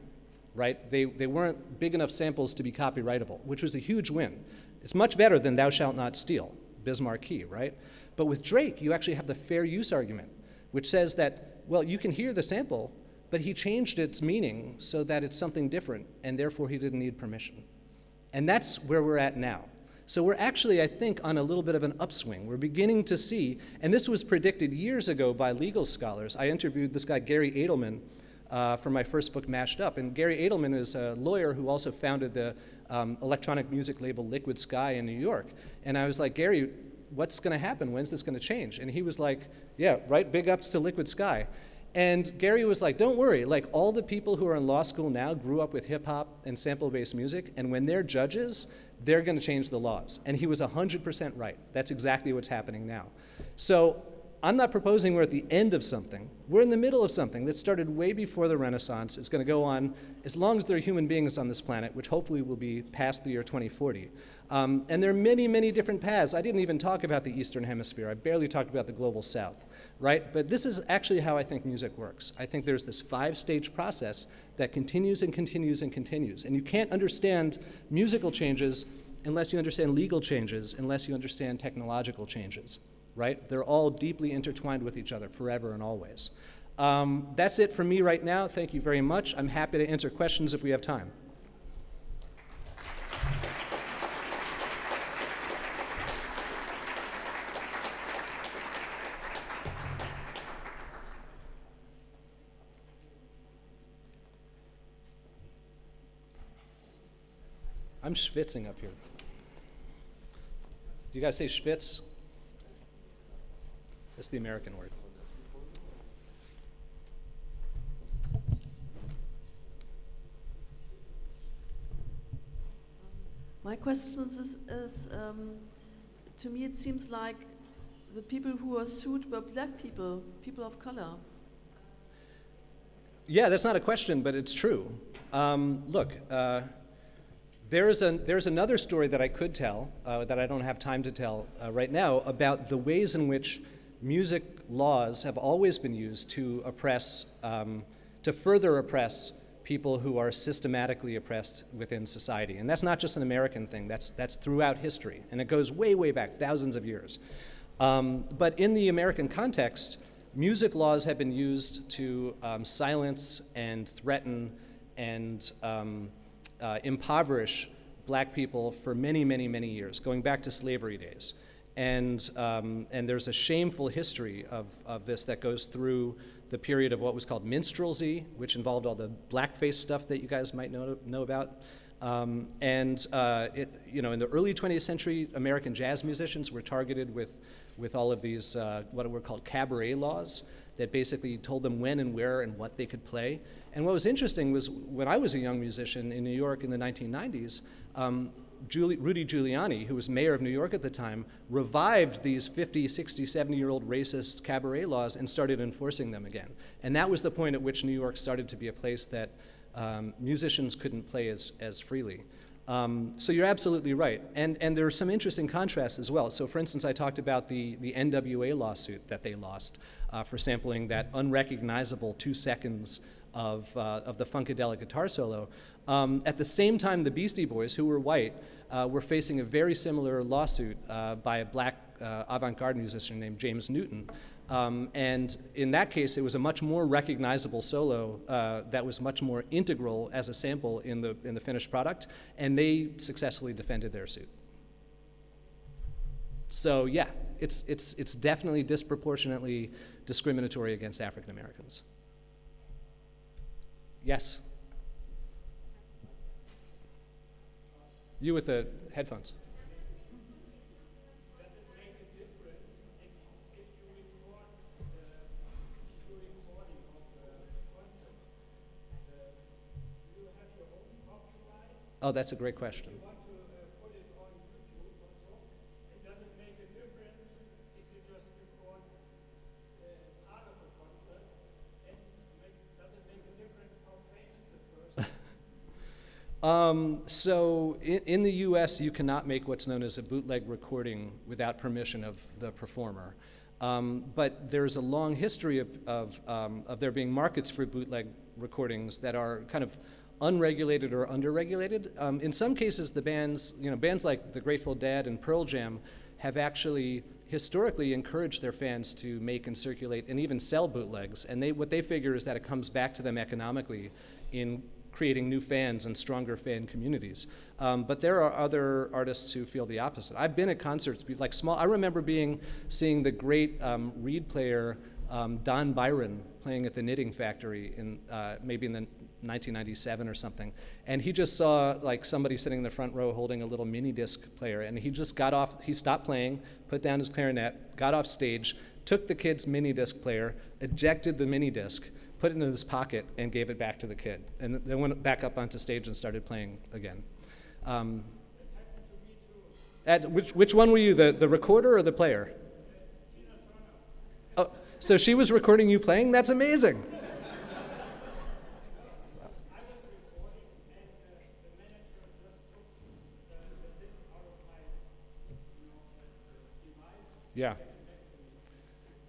right? They, they weren't big enough samples to be copyrightable, which was a huge win. It's much better than Thou Shalt Not Steal, Biz Markie, right? But with Drake, you actually have the fair use argument, which says that, well, you can hear the sample, but he changed its meaning so that it's something different, and therefore he didn't need permission. And that's where we're at now. So we're actually, I think, on a little bit of an upswing. We're beginning to see, and this was predicted years ago by legal scholars. I interviewed this guy, Gary Edelman, uh, for my first book, Mashed Up. And Gary Edelman is a lawyer who also founded the um, electronic music label Liquid Sky in New York. And I was like, Gary, what's going to happen? When's this going to change? And he was like, yeah, right, big ups to Liquid Sky. And Gary was like, don't worry, like all the people who are in law school now grew up with hip hop and sample based music, and when they're judges, they're going to change the laws. And he was 100% right. That's exactly what's happening now. So I'm not proposing we're at the end of something. We're in the middle of something that started way before the Renaissance. It's going to go on as long as there are human beings on this planet, which hopefully will be past the year 2040. Um, and there are many, many different paths. I didn't even talk about the Eastern Hemisphere. I barely talked about the global South, right? But this is actually how I think music works. I think there's this five stage process that continues and continues and continues. And you can't understand musical changes unless you understand legal changes, unless you understand technological changes, right? They're all deeply intertwined with each other forever and always. Um, that's it for me right now. Thank you very much. I'm happy to answer questions if we have time. I'm schwitzing up here. You guys say schwitz? That's the American word. My question is, is um, to me it seems like the people who were sued were black people, people of color. Yeah, that's not a question, but it's true. Um, look, uh, there's, a, there's another story that I could tell, uh, that I don't have time to tell uh, right now, about the ways in which music laws have always been used to oppress, um, to further oppress people who are systematically oppressed within society. And that's not just an American thing, that's, that's throughout history. And it goes way, way back, thousands of years. Um, but in the American context, music laws have been used to um, silence and threaten and um, uh, impoverish black people for many, many, many years, going back to slavery days. And, um, and there's a shameful history of, of this that goes through the period of what was called minstrelsy, which involved all the blackface stuff that you guys might know, know about. Um, and uh, it, you know, in the early 20th century, American jazz musicians were targeted with, with all of these uh, what were called cabaret laws that basically told them when and where and what they could play. And what was interesting was when I was a young musician in New York in the 1990s, um, Rudy Giuliani, who was mayor of New York at the time, revived these 50, 60, 70 year old racist cabaret laws and started enforcing them again. And that was the point at which New York started to be a place that um, musicians couldn't play as, as freely. Um, so you're absolutely right. And, and there are some interesting contrasts as well. So, for instance, I talked about the, the NWA lawsuit that they lost uh, for sampling that unrecognizable two seconds of, uh, of the Funkadelic guitar solo. Um, at the same time, the Beastie Boys, who were white, uh, were facing a very similar lawsuit uh, by a black uh, avant garde musician named James Newton. Um, and in that case, it was a much more recognizable solo uh, that was much more integral as a sample in the, in the finished product, and they successfully defended their suit. So, yeah, it's, it's, it's definitely disproportionately discriminatory against African Americans. Yes? You with the headphones. Oh, that's a great question. Um, so in, in, the US, you cannot make what's known as a bootleg recording without permission of the performer. Um, but there's a long history of, of, um, of, there being markets for bootleg recordings that are kind of unregulated or underregulated. Um, in some cases, the bands, you know, bands like the Grateful Dead and Pearl Jam have actually historically encouraged their fans to make and circulate and even sell bootlegs. And they, what they figure is that it comes back to them economically in creating new fans and stronger fan communities. Um, but there are other artists who feel the opposite. I've been at concerts, like small. I remember being seeing the great um, reed player um, Don Byron playing at the Knitting Factory in uh, maybe in the 1997 or something, and he just saw like somebody sitting in the front row holding a little mini disc player, and he just got off. He stopped playing, put down his clarinet, got off stage, took the kid's mini disc player, ejected the mini disc put it in his pocket, and gave it back to the kid. And then went back up onto stage and started playing again. Um, at which, which one were you, the, the recorder or the player? Oh, so she was recording you playing? That's amazing. Yeah.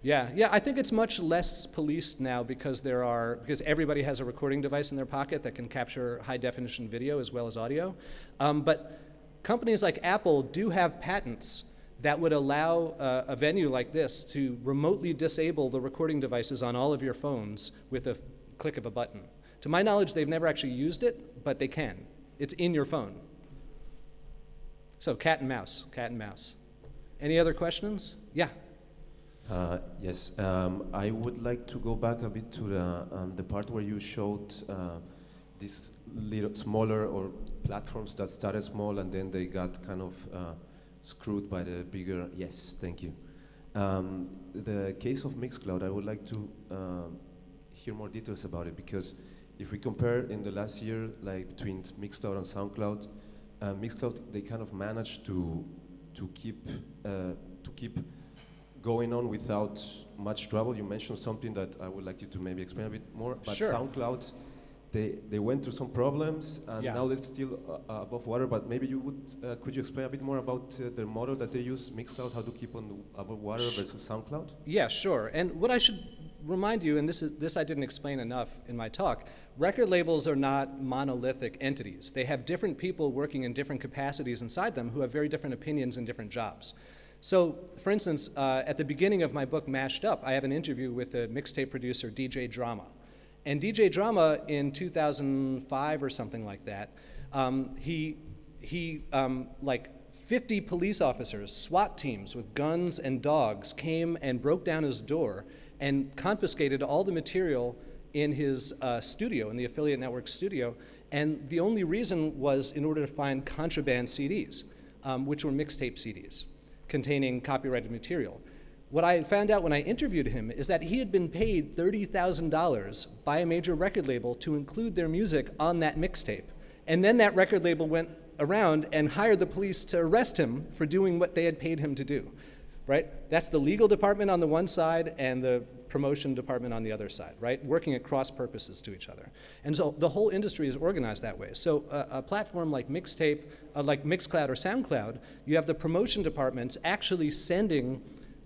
Yeah, yeah, I think it's much less policed now because there are because everybody has a recording device in their pocket that can capture high definition video as well as audio. Um, but companies like Apple do have patents that would allow uh, a venue like this to remotely disable the recording devices on all of your phones with a click of a button. To my knowledge, they've never actually used it, but they can. It's in your phone. So, cat and mouse, cat and mouse. Any other questions? Yeah. Uh, yes, um, I would like to go back a bit to the, um, the part where you showed uh, these little smaller or platforms that started small and then they got kind of uh, screwed by the bigger. Yes, thank you. Um, the case of Mixcloud, I would like to um, hear more details about it because if we compare in the last year, like between Mixcloud and SoundCloud, uh, Mixcloud they kind of managed to to keep uh, to keep going on without much trouble. You mentioned something that I would like you to maybe explain a bit more. But sure. SoundCloud, they, they went through some problems and yeah. now they're still uh, uh, above water. But maybe you would uh, could you explain a bit more about uh, the model that they use, Mixcloud, how to keep on above water versus SoundCloud? Yeah, sure. And what I should remind you, and this, is, this I didn't explain enough in my talk, record labels are not monolithic entities. They have different people working in different capacities inside them who have very different opinions and different jobs. So, for instance, uh, at the beginning of my book, Mashed Up, I have an interview with the mixtape producer DJ Drama. And DJ Drama in 2005 or something like that, um, he, he um, like 50 police officers, SWAT teams with guns and dogs came and broke down his door and confiscated all the material in his uh, studio, in the affiliate network studio. And the only reason was in order to find contraband CDs, um, which were mixtape CDs containing copyrighted material. What I found out when I interviewed him is that he had been paid $30,000 by a major record label to include their music on that mixtape. And then that record label went around and hired the police to arrest him for doing what they had paid him to do. Right? That's the legal department on the one side and the promotion department on the other side, right? Working at cross purposes to each other. And so the whole industry is organized that way. So a, a platform like Mixtape, uh, like Mixcloud or SoundCloud, you have the promotion departments actually sending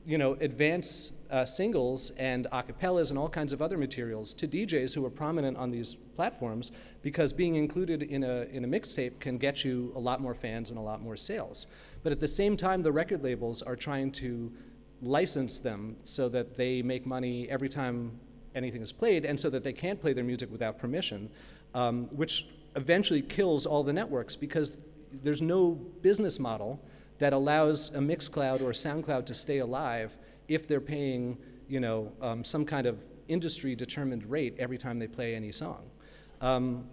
you know, advance uh, singles and acapellas and all kinds of other materials to DJs who are prominent on these platforms because being included in a, in a mixtape can get you a lot more fans and a lot more sales. But at the same time, the record labels are trying to license them so that they make money every time anything is played and so that they can't play their music without permission, um, which eventually kills all the networks because there's no business model that allows a Mixcloud or SoundCloud to stay alive if they're paying, you know, um, some kind of industry-determined rate every time they play any song. Um,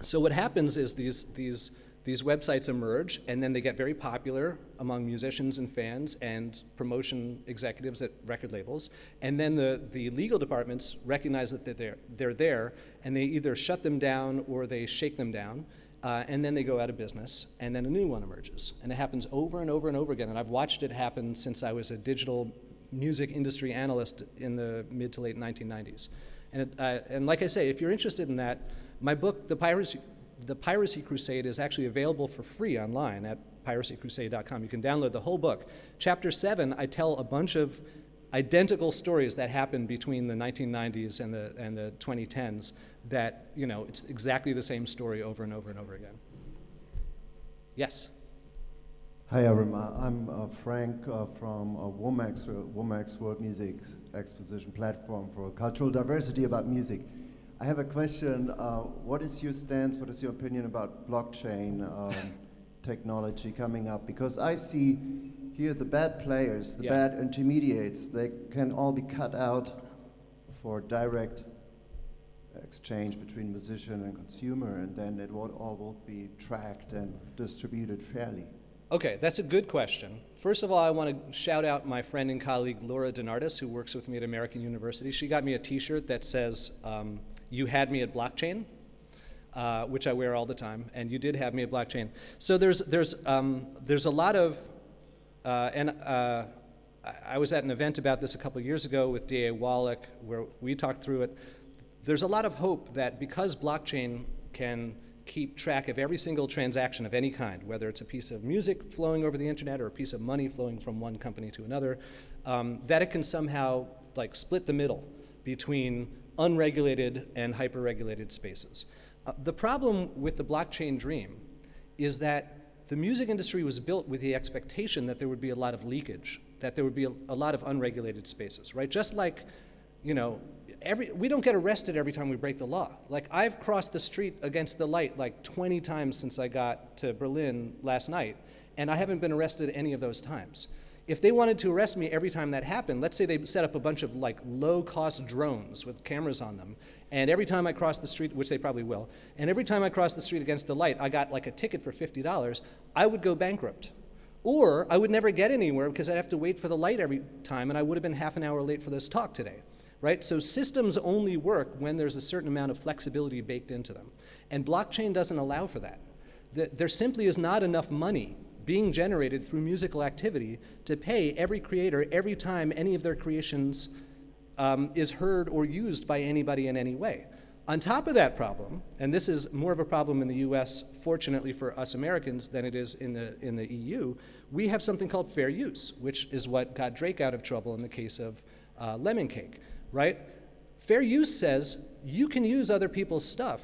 so what happens is these these these websites emerge and then they get very popular among musicians and fans and promotion executives at record labels and then the, the legal departments recognize that they're, they're there and they either shut them down or they shake them down uh, and then they go out of business, and then a new one emerges. And it happens over and over and over again. And I've watched it happen since I was a digital music industry analyst in the mid to late 1990s. And, it, uh, and like I say, if you're interested in that, my book, The Piracy, the Piracy Crusade, is actually available for free online at piracycrusade.com. You can download the whole book. Chapter 7, I tell a bunch of identical stories that happened between the 1990s and the, and the 2010s that, you know, it's exactly the same story over and over and over again. Yes? Hi, everyone. I'm uh, Frank uh, from uh, WOMEX, uh, WOMEX World Music Exposition Platform for Cultural Diversity about Music. I have a question. Uh, what is your stance, what is your opinion about blockchain um, technology coming up? Because I see here the bad players, the yeah. bad intermediates, they can all be cut out for direct exchange between musician and consumer, and then it will, all will be tracked and distributed fairly? Okay, that's a good question. First of all, I want to shout out my friend and colleague Laura DeNardis, who works with me at American University. She got me a T-shirt that says, um, "You had me at blockchain," uh, which I wear all the time, and you did have me at blockchain. So there's there's um, there's a lot of, uh, and uh, I was at an event about this a couple years ago with D.A. Wallach, where we talked through it there's a lot of hope that because blockchain can keep track of every single transaction of any kind, whether it's a piece of music flowing over the internet or a piece of money flowing from one company to another, um, that it can somehow like split the middle between unregulated and hyper-regulated spaces. Uh, the problem with the blockchain dream is that the music industry was built with the expectation that there would be a lot of leakage, that there would be a, a lot of unregulated spaces, right? Just like, you know, every, we don't get arrested every time we break the law. Like, I've crossed the street against the light like 20 times since I got to Berlin last night, and I haven't been arrested any of those times. If they wanted to arrest me every time that happened, let's say they set up a bunch of like low-cost drones with cameras on them, and every time I cross the street, which they probably will, and every time I cross the street against the light, I got like a ticket for $50, I would go bankrupt. Or I would never get anywhere because I'd have to wait for the light every time, and I would have been half an hour late for this talk today right? So systems only work when there's a certain amount of flexibility baked into them. And blockchain doesn't allow for that. There simply is not enough money being generated through musical activity to pay every creator every time any of their creations um, is heard or used by anybody in any way. On top of that problem, and this is more of a problem in the US, fortunately for us Americans, than it is in the, in the EU, we have something called fair use, which is what got Drake out of trouble in the case of uh, Lemon Cake right? Fair use says you can use other people's stuff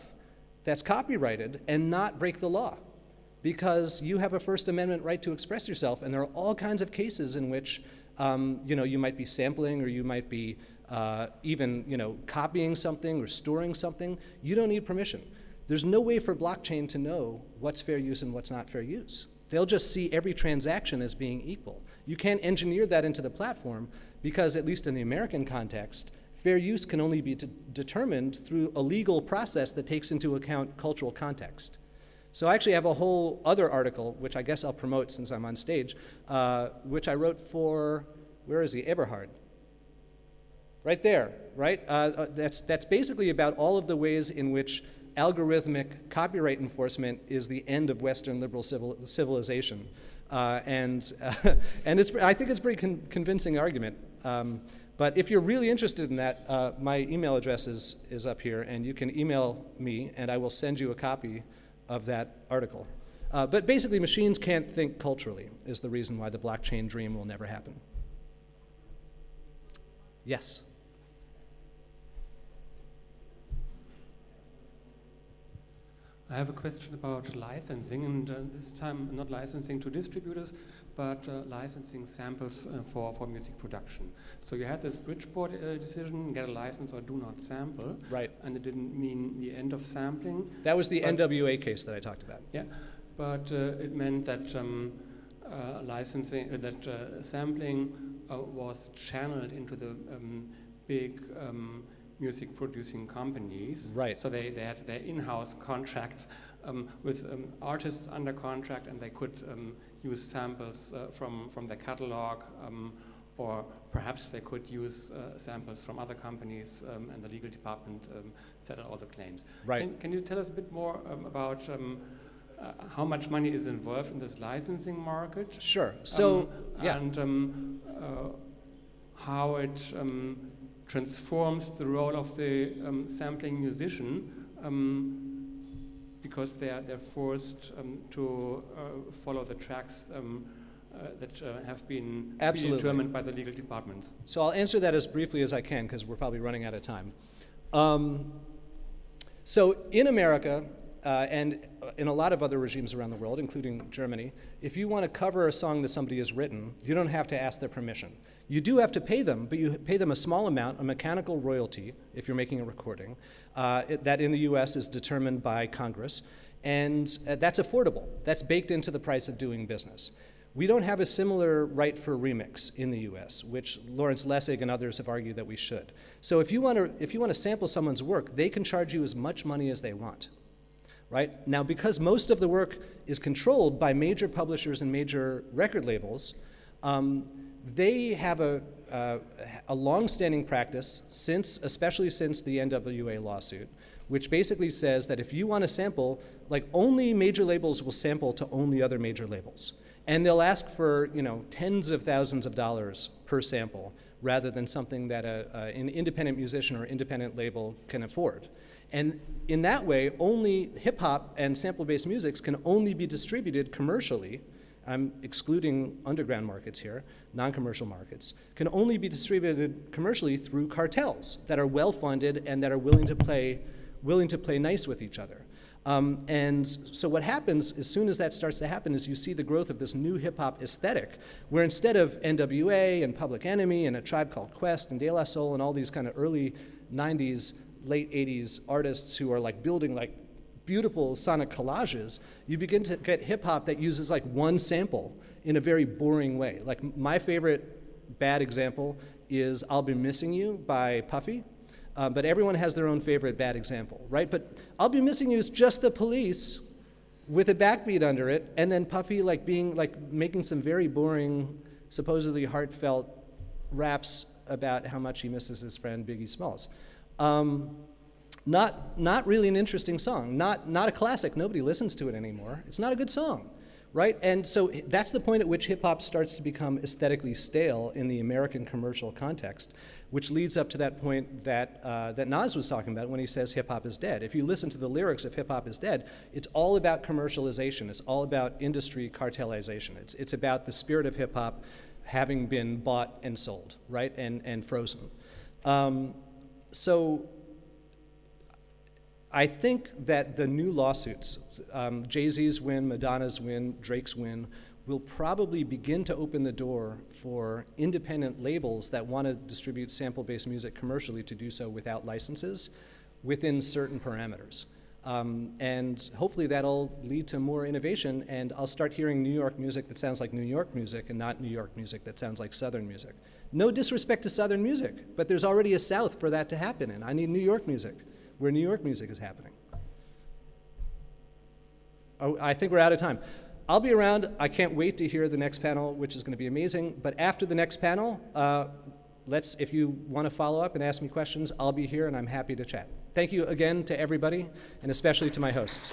that's copyrighted and not break the law because you have a First Amendment right to express yourself, and there are all kinds of cases in which um, you know you might be sampling or you might be uh, even you know copying something or storing something. You don't need permission. There's no way for blockchain to know what's fair use and what's not fair use. They'll just see every transaction as being equal. You can't engineer that into the platform because, at least in the American context, fair use can only be determined through a legal process that takes into account cultural context. So I actually have a whole other article, which I guess I'll promote since I'm on stage, uh, which I wrote for, where is he, Eberhard. Right there, right? Uh, uh, that's, that's basically about all of the ways in which algorithmic copyright enforcement is the end of Western liberal civil, civilization. Uh, and uh, and it's, I think it's a pretty con convincing argument. Um, but if you're really interested in that, uh, my email address is, is up here, and you can email me, and I will send you a copy of that article. Uh, but basically, machines can't think culturally, is the reason why the blockchain dream will never happen. Yes? I have a question about licensing, and uh, this time not licensing to distributors, but uh, licensing samples uh, for, for music production. So you had this Bridgeport uh, decision, get a license or do not sample. Right. And it didn't mean the end of sampling. That was the NWA case that I talked about. Yeah, but uh, it meant that um, uh, licensing, that sampling was channeled into the um, big um, music producing companies. Right. So they, they had their in-house contracts um, with um, artists under contract and they could um, use samples uh, from, from their catalog um, or perhaps they could use uh, samples from other companies um, and the legal department um, settle all the claims. Right. Can, can you tell us a bit more about uh, how much money is involved in this licensing market? Sure. So, yeah. And uh, how it transforms the role of the um, sampling musician um, because they are they're forced um, to uh, follow the tracks um, uh, that uh, have been determined by the legal departments. So I'll answer that as briefly as I can because we're probably running out of time. Um, so in America, uh, and in a lot of other regimes around the world, including Germany, if you want to cover a song that somebody has written, you don't have to ask their permission. You do have to pay them, but you pay them a small amount, a mechanical royalty, if you're making a recording, uh, it, that in the US is determined by Congress. And uh, that's affordable. That's baked into the price of doing business. We don't have a similar right for remix in the US, which Lawrence Lessig and others have argued that we should. So if you want to, if you want to sample someone's work, they can charge you as much money as they want right? Now, because most of the work is controlled by major publishers and major record labels, um, they have a, uh, a long-standing practice since, especially since the NWA lawsuit, which basically says that if you want to sample, like only major labels will sample to only other major labels. And they'll ask for, you know, tens of thousands of dollars per sample rather than something that a, a, an independent musician or independent label can afford. And in that way, only hip hop and sample based musics can only be distributed commercially. I'm excluding underground markets here, non commercial markets, can only be distributed commercially through cartels that are well funded and that are willing to play, willing to play nice with each other. Um, and so what happens as soon as that starts to happen is you see the growth of this new hip hop aesthetic, where instead of NWA and Public Enemy and a tribe called Quest and De La Soul and all these kind of early 90s late 80s artists who are like building like beautiful sonic collages, you begin to get hip hop that uses like one sample in a very boring way. Like my favorite bad example is I'll Be Missing You by Puffy. Uh, but everyone has their own favorite bad example, right? But I'll Be Missing You is just the police with a backbeat under it, and then Puffy like being like making some very boring, supposedly heartfelt raps about how much he misses his friend Biggie Smalls. Um, not, not really an interesting song, not, not a classic. Nobody listens to it anymore. It's not a good song, right? And so that's the point at which hip hop starts to become aesthetically stale in the American commercial context, which leads up to that point that, uh, that Nas was talking about when he says hip hop is dead. If you listen to the lyrics of hip hop is dead, it's all about commercialization, it's all about industry cartelization, it's, it's about the spirit of hip hop having been bought and sold, right? And, and frozen. Um, so I think that the new lawsuits, um, Jay Z's win, Madonna's win, Drake's win, will probably begin to open the door for independent labels that want to distribute sample based music commercially to do so without licenses within certain parameters. Um, and hopefully that'll lead to more innovation, and I'll start hearing New York music that sounds like New York music and not New York music that sounds like Southern music. No disrespect to Southern music, but there's already a South for that to happen in. I need New York music where New York music is happening. Oh, I think we're out of time. I'll be around. I can't wait to hear the next panel, which is going to be amazing. But after the next panel, uh, let's, if you want to follow up and ask me questions, I'll be here and I'm happy to chat. Thank you again to everybody, and especially to my hosts.